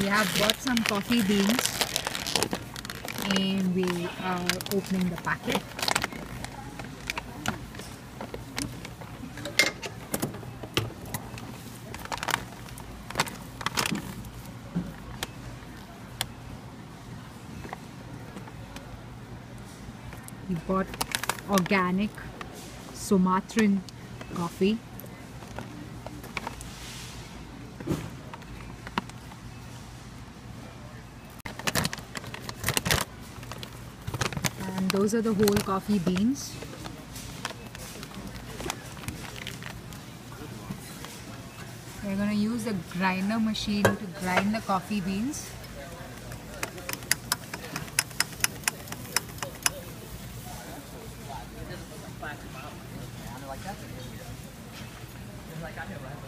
we have bought some coffee beans. And we are opening the packet. We bought organic Sumatran coffee those are the whole coffee beans. We're going to use a grinder machine to grind the coffee beans. and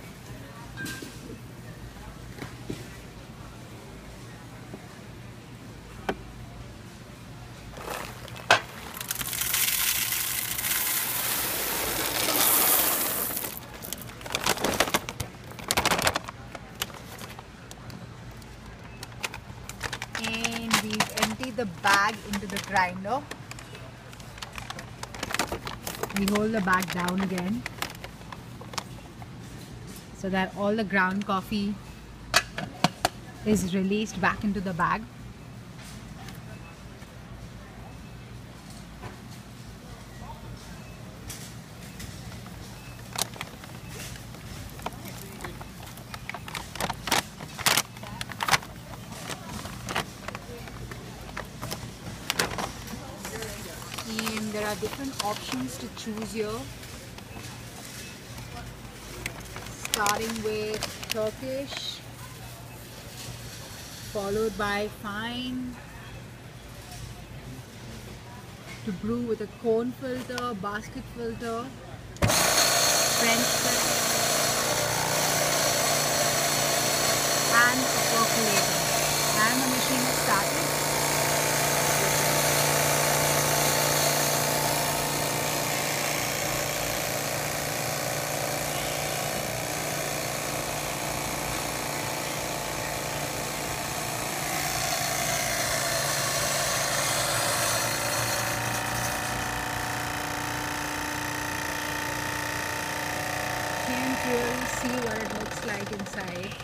the bag into the grinder. We hold the bag down again so that all the ground coffee is released back into the bag. and there are different options to choose here. Starting with Turkish followed by fine. To brew with a cone filter, basket filter, French press and a percolator. And the machine is started can't really see what it looks like inside.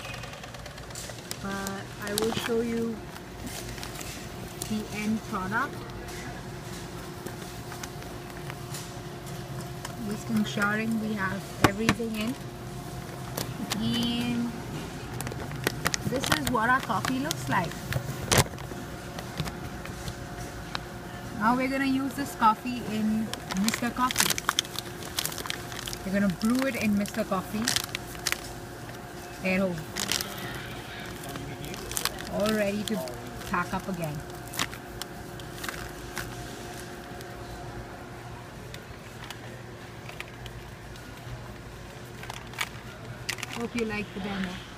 But I will show you the end product. Just ensuring we have everything in. And this is what our coffee looks like. Now we're gonna use this coffee in Mr. Coffee we're gonna brew it in Mr. Coffee home. All ready to pack up again. Hope you like the demo.